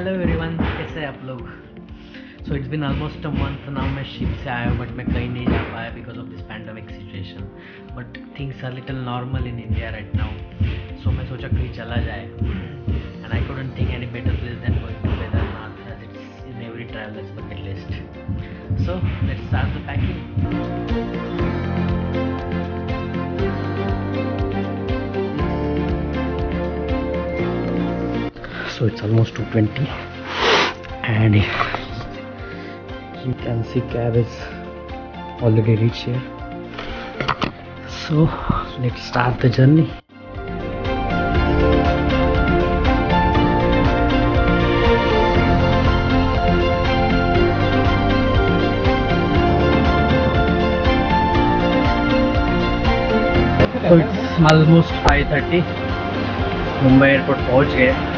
Hello everyone कैसे आप लोग? So it's been almost a month now मैं शिप से आया हूँ बट मैं कहीं नहीं जा पाया because of this pandemic situation but things are little normal in India right now so मैं सोचा कहीं चला जाए। And I couldn't think any better place than going to Kedarnath as it's in every traveler's bucket list so let's start the packing. It's almost 220 and you can see cab is already reached here so let's start the journey so it's almost 5:30 Mumbai airport पहुँच गए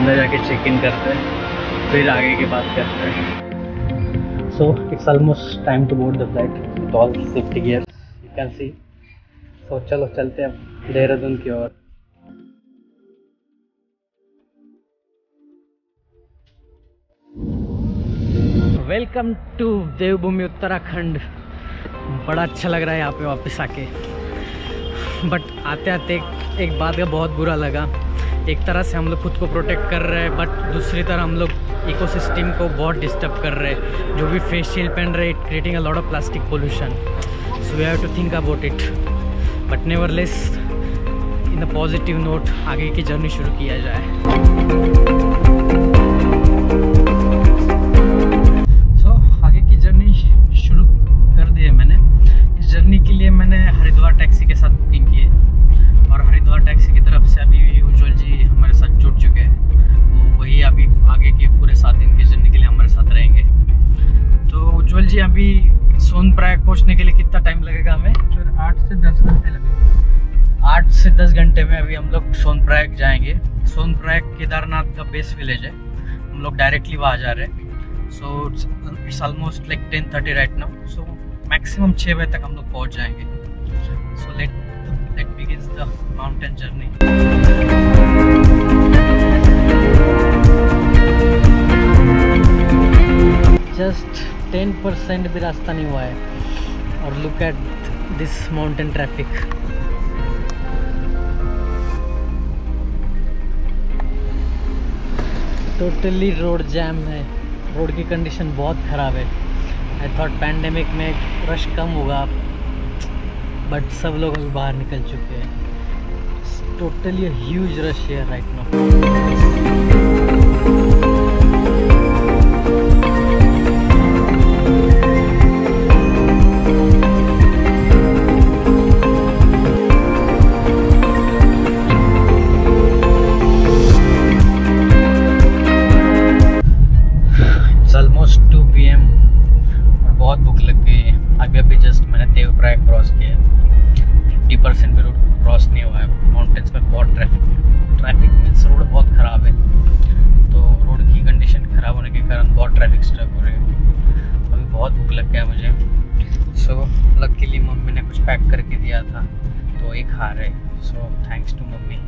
अंदर जाके check in करते हैं फिर आगे की बात करते हैं। So it's almost time to board the flight with all safety gear you can see so चलो चलते हैं देहरादून की ओर। Welcome to Devbhoomi Uttarakhand. बड़ा अच्छा लग रहा है यहाँ पे वापस आके। बट आते आते एक, एक बात का बहुत बुरा लगा। एक तरह से हम लोग खुद को प्रोटेक्ट कर रहे हैं बट दूसरी तरह हम लोग इकोसिस्टम को बहुत डिस्टर्ब कर रहे हैं। जो भी फेस शील्ड पहन रहे it creating a lot of plastic pollution so we have to think about it but nevertheless in a positive note आगे की जर्नी शुरू किया जाए। जर्नी के लिए मैंने हरिद्वार टैक्सी के साथ पहुँचने के लिए कितना टाइम लगेगा हमें? सर आठ से दस घंटे लगेंगे। आठ से दस घंटे में अभी हम लोग सोनप्रयाग जाएँगे। सोनप्रयाग केदारनाथ का बेस विलेज है। हम लोग डायरेक्टली वहाँ जा रहे हैं। So it's almost like ten thirty right now so maximum छः बजे तक हम लोग पहुँच जाएँगे। So let let begins the mountain journey just ten percent भी रास्ता नहीं हुआ है। और look at this mountain traffic totally road jam है. रोड की कंडीशन बहुत ख़राब है. आई थॉट पैंडेमिक में रश कम होगा. बट सब लोग अभी बाहर निकल चुके हैं. टोटली ह्यूज रश है राइट नाउ किया फिफ्टी परसेंट भी रोड क्रॉस नहीं हुआ है। माउंटेन्स में बहुत ट्रैफ़िक है। ट्रैफ़िक मीन्स रोड बहुत ख़राब है। तो रोड की कंडीशन ख़राब होने के कारण बहुत ट्रैफ़िक स्ट्रक हो रही है। अभी बहुत भूख लग गया मुझे। सो लकीली मम्मी ने कुछ पैक करके दिया था। तो ये खा रहे सो थैंक्स टू मम्मी।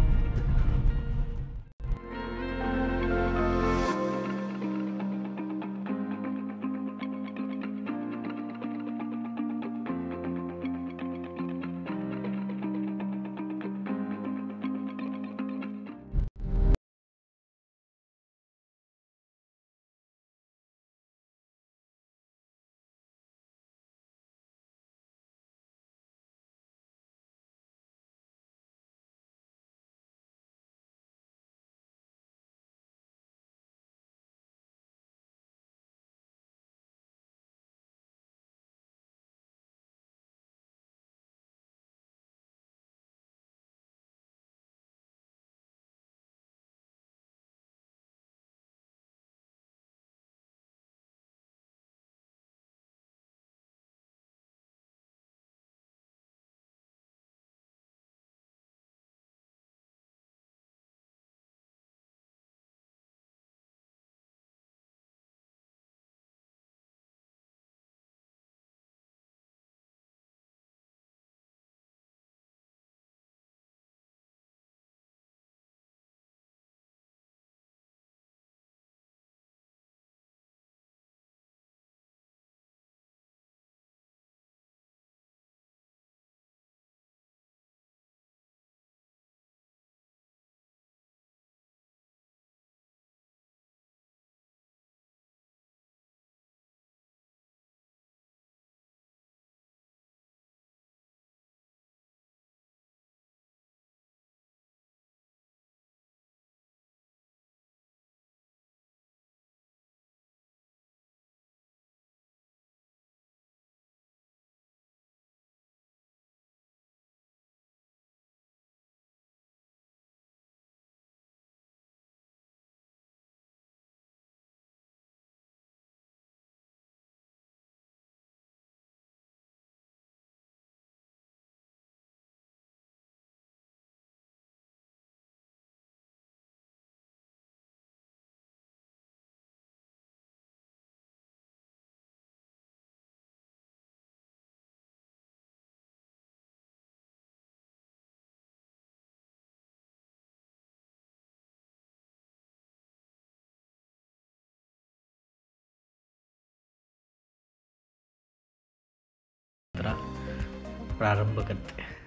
यात्रा प्रारंभ करते हैं